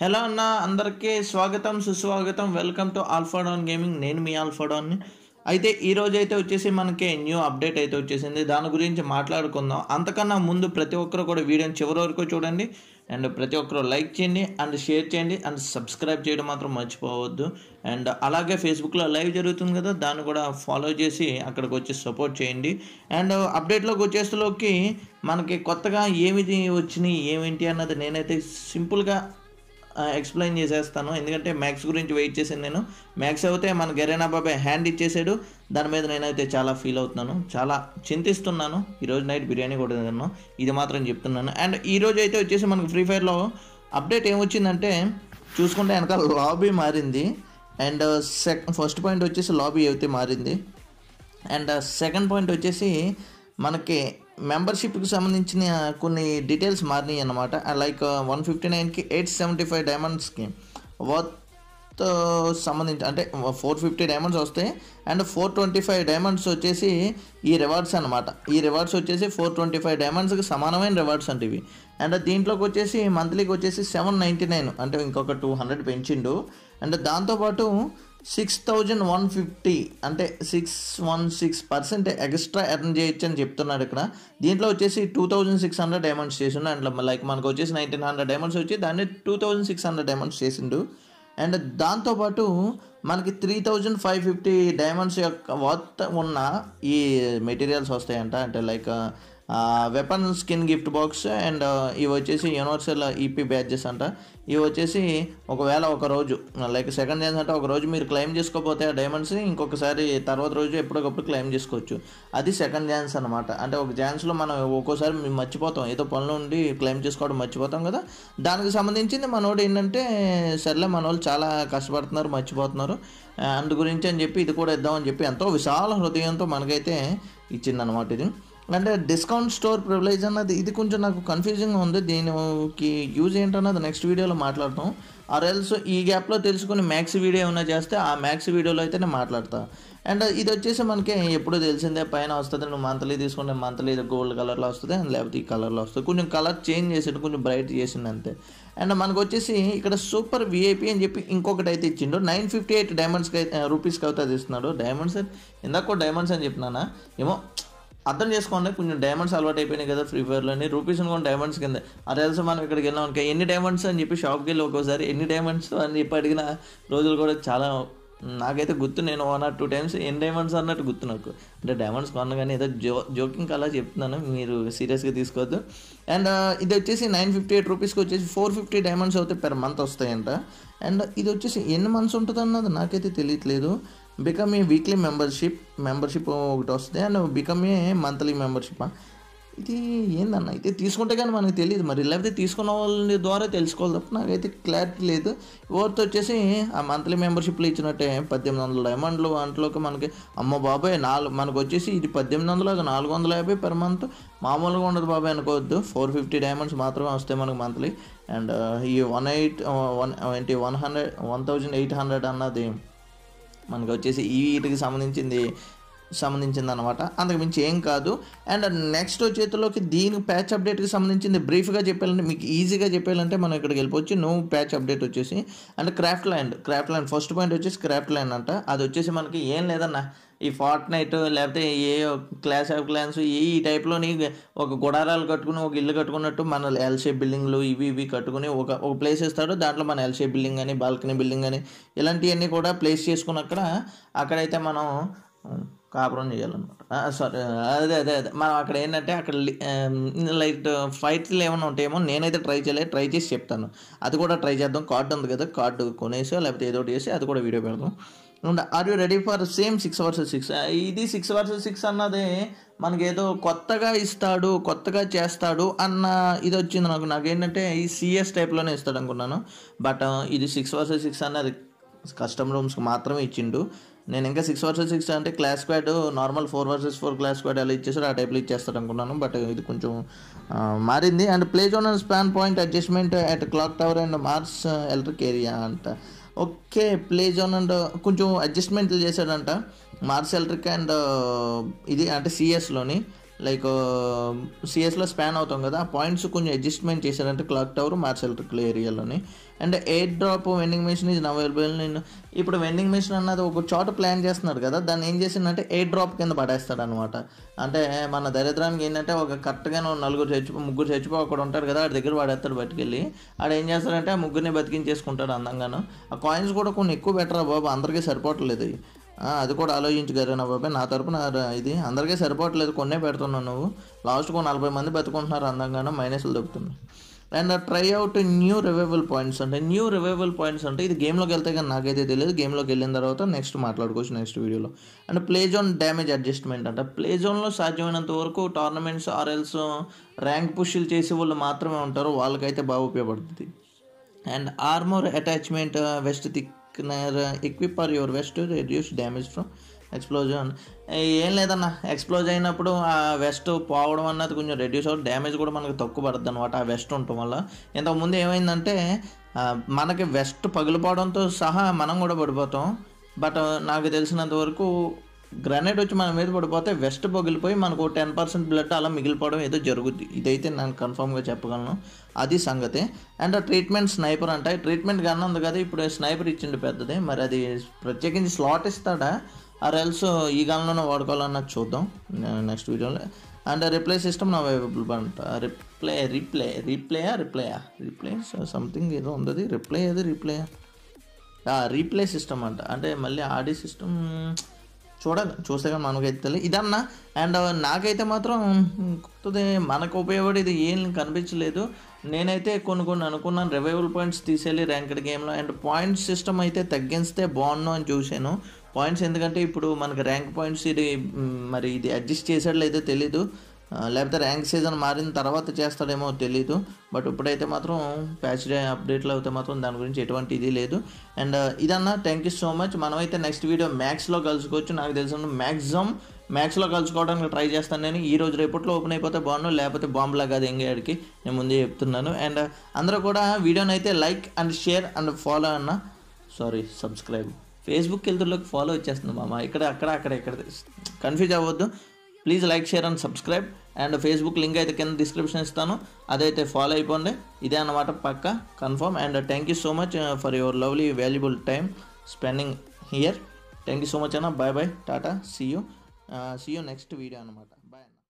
Hello అన్న అందరికీ స్వాగతం సుస్వాగతం. Welcome to AlphaDon gaming. నేను మీ ఆల్ఫాడాన్ని అయితే ఈ రోజు అయితే వచ్చేసి మనకి న్యూ అప్డేట్ అయితే వచ్చేసింది. దాని గురించి మాట్లాడుకుందాం. అంతకన్నా ముందు ప్రతి ఒక్కరు కూడా వీడియోని చివరి వరకు చూడండి. అండ్ ప్రతి ఒక్కరు లైక్ చేయండి అండ్ షేర్ చేయండి అండ్ సబ్స్క్రైబ్ చేయడం మాత్రం మర్చిపోవద్దు. అండ్ అలాగే ఫేస్బుక్లో లైవ్ జరుగుతుంది కదా దాన్ని కూడా ఫాలో చేసి అక్కడికి వచ్చి సపోర్ట్ చేయండి. అండ్ అప్డేట్లోకి వచ్చేసలోకి మనకి కొత్తగా ఏమిటి వచ్చినాయి ఏమిటి అన్నది నేనైతే సింపుల్గా ఎక్స్ప్లెయిన్ చేసేస్తాను. ఎందుకంటే మ్యాక్స్ గురించి వెయిట్ చేశాను నేను. మ్యాక్స్ అయితే మన గరేనా బాబాయ్ హ్యాండ్ ఇచ్చేసాడు. దాని మీద నేనైతే చాలా ఫీల్ అవుతున్నాను. చాలా చింతిస్తున్నాను. ఈరోజు నైట్ బిర్యానీ కూడా తిన్నాను. ఇది మాత్రం చెప్తున్నాను. అండ్ ఈరోజు అయితే వచ్చేసి మనకు ఫ్రీ ఫైర్లో అప్డేట్ ఏమొచ్చిందంటే చూసుకుంటే వెనకాల లాబీ మారింది. అండ్ సెక్ ఫస్ట్ పాయింట్ వచ్చేసి లాబీ అయితే మారింది. అండ్ సెకండ్ పాయింట్ వచ్చేసి మనకి మెంబర్షిప్కి సంబంధించిన కొన్ని డీటెయిల్స్ మారినాయి అన్నమాట. లైక్ వన్ ఫిఫ్టీ నైన్కి ఎయిట్ సెవెంటీ ఫైవ్ డైమండ్స్కి వర్త్ సంబంధించి అంటే ఫోర్ ఫిఫ్టీ డైమండ్స్ వస్తాయి and four twenty five diamonds వచ్చేసి ఈ రివార్డ్స్ అనమాట ఈ రివార్డ్స్ వచ్చేసి ఫోర్ ట్వంటీ ఫైవ్ డైమండ్స్కి సమానమైన రివార్డ్స్ అంటే ఇవి. అండ్ దీంట్లోకి వచ్చేసి మంత్లీకి వచ్చేసి సెవెన్ నైంటీ నైన్ అంటే ఇంకొక టూ హండ్రెడ్ పెంచిండు. అండ్ దాంతోపాటు సిక్స్ థౌజండ్ వన్ ఫిఫ్టీ అంటే six one six percent extra earn చేయొచ్చు అని చెప్తున్నాడు ఇక్కడ. దీంట్లో వచ్చేసి two thousand six hundred diamonds చేసిండు. అండ్ లైక్ మనకు వచ్చేసి నైన్టీన్ హండ్రెడ్ డైమండ్స్ వచ్చి దాన్ని two thousand six hundred diamonds చేసిండు. అండ్ దాంతోపాటు మనకి three thousand five fifty diamonds యొక్క వర్త్ ఉన్న ఈ మెటీరియల్స్ వస్తాయంట. అంటే like weapon skin gift box and ఇవి వచ్చేసి యూనివర్సల్ ఈపీ బ్యాడ్జెస్ అంట. ఇవి వచ్చేసి ఒకవేళ ఒక రోజు లైక్ సెకండ్ ఛాన్స్ అంటే ఒక రోజు మీరు క్లెయిమ్ చేసుకోకపోతే ఆ డైమండ్స్ ఇంకొకసారి తర్వాత రోజు ఎప్పటికప్పుడు క్లెయిమ్ చేసుకోవచ్చు. అది సెకండ్ ఛాన్స్ అనమాట అంటే ఒక ఛాన్స్లో మనం ఒక్కోసారి మేము మర్చిపోతాం. ఏదో పనులు ఉండి క్లెయిమ్ చేసుకోవడం మర్చిపోతాం కదా. దానికి సంబంధించింది మనోడు ఏంటంటే సర్లే మనోళ్ళు చాలా కష్టపడుతున్నారు మర్చిపోతున్నారు. అందు గురించి అని చెప్పి ఇది కూడా ఇద్దామని చెప్పి ఎంతో విశాల హృదయంతో మనకైతే ఇచ్చిందనమాట ఇది. అంటే డిస్కౌంట్ స్టోర్ ప్రివిలేజ్ అన్నది ఇది కొంచెం నాకు కన్ఫ్యూజింగ్ ఉంది. దీనికి యూజ్ ఏంటన్నది నెక్స్ట్ వీడియోలో మాట్లాడతాం. ఆర్ ఎల్స్ ఈ గ్యాప్లో తెలుసుకుని మ్యాక్స్ వీడియో ఏమైనా చేస్తే ఆ మ్యాక్స్ వీడియోలో అయితే నేను మాట్లాడతా. అండ్ ఇది వచ్చేసి మనకి ఎప్పుడు తెలిసిందే పైన వస్తుంది నువ్వు మంత్లీ తీసుకుంటే మంత్లీ గోల్డ్ కలర్లో వస్తుంది అండ్ లేకపోతే ఈ కలర్లో వస్తుంది. కొంచెం కలర్ చేంజ్ చేసిండు కొంచెం బ్రైట్ చేసిండు అంతే. అండ్ మనకు వచ్చేసి ఇక్కడ సూపర్ విఐపి అని చెప్పి ఇంకొకటి అయితే ఇచ్చిండు. నైన్ ఫిఫ్టీ ఎయిట్ డైమండ్స్కి అయితే రూపీస్కి అయితే అది ఇస్తున్నాడు. డైమండ్స్ ఇందాక డైమండ్స్ అని చెప్పినానా? ఏమో అర్థం చేసుకోండి కొంచెం డైమండ్స్ అలవాటు అయిపోయినాయి కదా ఫ్రీ ఫైర్లోని రూపీస్ కూడా డైమండ్స్ కింద. అది తెలుసు మనం ఇక్కడికి వెళ్ళాం అనుకో ఎన్ని డైమండ్స్ అని చెప్పి షాప్కి వెళ్ళి ఒక్కోసారి ఎన్ని డైమండ్స్ అని చెప్పి అడిగిన రోజులు కూడా చాలా నాకైతే గుర్తు నేను వన్ ఆర్ టూ టైమ్స్ ఎన్ని డైమండ్స్ అన్నట్టు గుర్తు నాకు. అంటే డైమండ్స్ కొన్న కానీ ఏదో జో జోకింగ్ అలా చెప్తున్నాను మీరు సీరియస్గా తీసుకోవద్దు. అండ్ uh, ఇది వచ్చేసి నైన్ ఫిఫ్టీ ఎయిట్ రూపీస్కి వచ్చేసి ఫోర్ ఫిఫ్టీ డైమండ్స్ అవుతాయి పెర్ మంత్ వస్తాయంట. అండ్ ఇది వచ్చేసి ఎన్ని మంత్స్ ఉంటుంది అన్నది నాకైతే తెలియట్లేదు. Become a weekly membership membership ఒకటి వస్తుంది and become a monthly membership ఇది ఏందన్న? అయితే తీసుకుంటే కానీ మనకు తెలియదు మరి. లేకపోతే తీసుకున్న వాళ్ళ ద్వారా తెలుసుకోవాలి తప్ప నాకైతే క్లారిటీ లేదు. ఎవరితో వచ్చేసి ఆ మంత్లీ మెంబర్షిప్లో ఇచ్చినట్టే పద్దెనిమిది వందల డైమండ్లు అంట్లోకి మనకి అమ్మ బాబాయ్ నాలుగు మనకు వచ్చేసి ఇది పద్దెనిమిది వందలు నాలుగు వందల యాభై పర్ మంత్ మామూలుగా ఉండదు బాబాయ్ అనుకోవద్దు. ఫోర్ ఫిఫ్టీ డైమండ్స్ మాత్రమే వస్తాయి మనకు మంత్లీ అండ్ uh, ఈ వన్ ఎయిట్ వన్ ఏంటి one hundred one thousand eight hundred అన్నది మనకి వచ్చేసి ఈ వీటికి సంబంధించింది సంబంధించింది అనమాట అంతకుమించి ఏం కాదు. అండ్ నెక్స్ట్ చేతిలోకి దీని ప్యాచ్ అప్డేట్కి సంబంధించింది బ్రీఫ్గా చెప్పాలంటే మీకు ఈజీగా చెప్పాలంటే మనం ఇక్కడికి వెళ్ళిపోవచ్చు. నో ప్యాచ్ అప్డేట్ వచ్చేసి. And craft land craft land first point వచ్చేసి క్రాఫ్ట్ ల్యాండ్ అంట. అది వచ్చేసి మనకి ఏం లేదన్నా ఈ ఫార్ట్ నైట్ లేకపోతే ఏ క్లాస్ ఆఫ్ క్లాన్స్ ఈ టైప్లోని ఒక గుడారాలు కట్టుకుని ఒక ఇల్లు కట్టుకున్నట్టు మన ఎల్షేప్ బిల్డింగ్లు ఇవి ఇవి కట్టుకుని ఒక ఒక ప్లేస్ ఇస్తాడు దాంట్లో మన ఎల్షేప్ బిల్డింగ్ అని బాల్కనీ బిల్డింగ్ అని ఇలాంటివన్నీ కూడా ప్లేస్ చేసుకుని అక్కడ అక్కడైతే మనం కాపురం చేయాలన్నమాట. సారీ అదే అదే అదే. మనం అక్కడ ఏంటంటే అక్కడ లైట్ ఫైట్లు ఏమైనా ఉంటాయేమో నేనైతే ట్రై చేయలేదు ట్రై చేసి చెప్తాను. అది కూడా ట్రై చేద్దాం. కార్డు ఉంది కదా కార్డు కొనేసి లేకపోతే ఏదో ఒకటి చేసి అది కూడా వీడియో పెడదాం. And are you ready for same six hours six ఇది సిక్స్ అవర్స్ సిక్స్ అన్నది మనకేదో కొత్తగా ఇస్తాడు కొత్తగా చేస్తాడు అన్న ఇది వచ్చింది నాకు. నాకేంటంటే ఈ సిఎస్ టైప్లోనే ఇస్తాడు అనుకున్నాను. బట్ ఇది సిక్స్ అవర్స్ సిక్స్ అన్నది కస్టమ్ రూమ్స్కి మాత్రమే ఇచ్చిండు. నేను ఇంకా సిక్స్ వర్సెస్ సిక్స్ అంటే class squad normal four versus four class squad అలా ఇచ్చేసాడు ఆ టైప్లో ఇచ్చేస్తారు అనుకున్నాను. బట్ ఇది కొంచెం మారింది. And play zone and spawn point adjustment at clock tower and Mars electric area అంట. ఓకే ప్లే జోన్ అండ్ కొంచెం అడ్జస్ట్మెంట్లు చేశాడంట. మార్స్ ఎలక్ట్రిక్ అండ్ ఇది అంటే సిఎస్లోని లైక్ సిఎస్లో స్పాన్ అవుతాం కదా ఆ పాయింట్స్ కొంచెం అడ్జస్ట్మెంట్ చేశారంటే clock tower march electrical ఏరియాలోని and air drop vending machine ఇది అవైలబుల్ నేను ఇప్పుడు వెండింగ్ మెషిన్ అన్నది ఒక చోట ప్లాన్ చేస్తున్నారు కదా దాన్ని ఏం చేసిందంటే ఎయిర్ డ్రాప్ కింద పడేస్తాడు అనమాట అంటే మన దరిద్రానికి ఏంటంటే ఒక కరెక్ట్గా నలుగురు చచ్చిపో ముగ్గురు చచ్చిపో అక్కడ ఉంటాడు కదా ఆడి దగ్గర పడేస్తాడు బతికెళ్ళి. ఆడ ఏం చేస్తాడంటే ఆ ముగ్గురిని బతికించేసుకుంటాడు అందంగాను. ఆ కాయిన్స్ కూడా కొన్ని ఎక్కువ బెటరా బాబు అందరికీ సరిపోవట్లేదు. అది కూడా ఆలోచించగలరా బాబాయ్. నా తరపున ఇది. అందరికీ సరిపోవట్లేదు. కొన్నే పెడుతున్నావు నువ్వు. లాస్ట్కు నలభై మంది బతుకుంటున్నారు అందంగానే. మైనస్లు దొరుకుతున్నాయి and try out new revival points అంటే న్యూ రివైవల్ పాయింట్స్ అంటే ఇది గేమ్లోకి వెళ్తే కానీ నాకైతే తెలియదు. గేమ్లోకి వెళ్ళిన తర్వాత నెక్స్ట్ మాట్లాడుకోవచ్చు నెక్స్ట్ వీడియోలో and play zone damage adjustment అంటే. ప్లే జోన్లో సాధ్యమైనంత వరకు టోర్నమెంట్స్ ఆర్ఎల్స్ ర్యాంక్ పుష్లు చేసే వాళ్ళు మాత్రమే ఉంటారు. వాళ్ళకైతే బాగా ఉపయోగపడుతుంది. And armour attachment vest thick equip are your vest reduce damage from explosion ఏం లేదన్న ఎక్స్ప్లోజ్ అయినప్పుడు ఆ వెస్ట్ పోవడం అన్నది కొంచెం రెడ్యూస్ అవ్వడం డ్యామేజ్ కూడా మనకు తక్కువ పడుతుంది అనమాట ఆ వెస్ట్ ఉండటం వల్ల. ఇంతకుముందు ఏమైందంటే మనకి వెస్ట్ పగిలిపోవడంతో సహా మనం కూడా పడిపోతాం. బట్ నాకు తెలిసినంత వరకు గ్రానైట్ వచ్చి మన మీద పడిపోతే వెస్ట్ పగిలిపోయి మనకు టెన్ పర్సెంట్ బ్లడ్ అలా మిగిలిపోవడం ఏదో జరుగుద్ది. ఇదైతే నేను కన్ఫర్మ్గా చెప్పగలను. అది సంగతి. అండ్ ఆ ట్రీట్మెంట్ స్నైపర్ అంటే. ట్రీట్మెంట్ గన్ ఉంది కదా ఇప్పుడు స్నైపర్ ఇచ్చిండు పెద్దది. మరి అది ప్రత్యేకించి స్లాట్ ఇస్తాడా? ఆర్ ఎల్స్ ఈ గన్లోనే వాడుకోవాలన్నది చూద్దాం. నెక్స్ట్ వీడియోలో. అండ్ రిప్లై సిస్టమ్ నా అవైలబుల్ అంట. రిప్లే రిప్లై రిప్లేయా రిప్లేయా రిప్లే సంథింగ్ ఏదో ఉంది రిప్లే ఏది రిప్లేయా రీప్లే సిస్టమ్ అంట. అంటే మళ్ళీ ఆడి సిస్టమ్ చూడాలి చూస్తే మనకైతే తెలియదు ఇదన్నా అండ్ uh, నాకైతే మాత్రం కొత్తది మనకు ఉపయోగపడేది ఏం కనిపించలేదు. నేనైతే కొన్ని కొన్ని అనుకున్నాను రివైవల్ పాయింట్స్ తీసేయాలి ర్యాంకెడ్ గేమ్లో అండ్ పాయింట్స్ సిస్టమ్ అయితే తగ్గిస్తే బాగుండు అని చూశాను. పాయింట్స్ ఎందుకంటే ఇప్పుడు మనకి ర్యాంక్ పాయింట్స్ ఇది మరి ఇది అడ్జస్ట్ చేసాడు లేదో తెలీదు. లేకపోతే ర్యాంక్ సీజన్ మారిన తర్వాత చేస్తాడేమో తెలీదు. బట్ ఇప్పుడైతే మాత్రం ప్యాచ్ డే అప్డేట్లో అయితే మాత్రం దాని గురించి ఎటువంటి ఇది లేదు. అండ్ ఇదన్నా థ్యాంక్ యూ సో మచ్ మనమైతే నెక్స్ట్ వీడియో మ్యాథ్స్లో కలుసుకోవచ్చు. నాకు తెలిసిన మ్యాక్సిమం మ్యాథ్స్లో కలుసుకోవడానికి ట్రై చేస్తాను నేను. ఈ రోజు రేపట్లో ఓపెన్ అయిపోతే బాగున్నాను లేకపోతే బాంబులా కాదు ఎంగేడికి నేను ముందే చెప్తున్నాను. అండ్ అందరూ కూడా వీడియోని అయితే like and share and follow అన్న. Sorry subscribe. ఫేస్బుక్ వెళ్తుల్లోకి ఫాలో వచ్చేస్తుంది మామ. ఇక్కడ అక్కడ అక్కడ ఇక్కడ. కన్ఫ్యూజ్ అవ్వద్దు. Please like share and subscribe and Facebook link అయితే కింద డిస్క్రిప్షన్ ఇస్తాను. అదైతే ఫాలో అయిపోండి. ఇదే అన్నమాట పక్క confirm and thank you so much for your lovely valuable time spending here thank you so much అన్న. Bye bye tata see you see you next video అనమాట